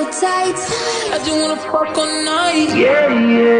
no tights. I just wanna fuck all night. Yeah, yeah.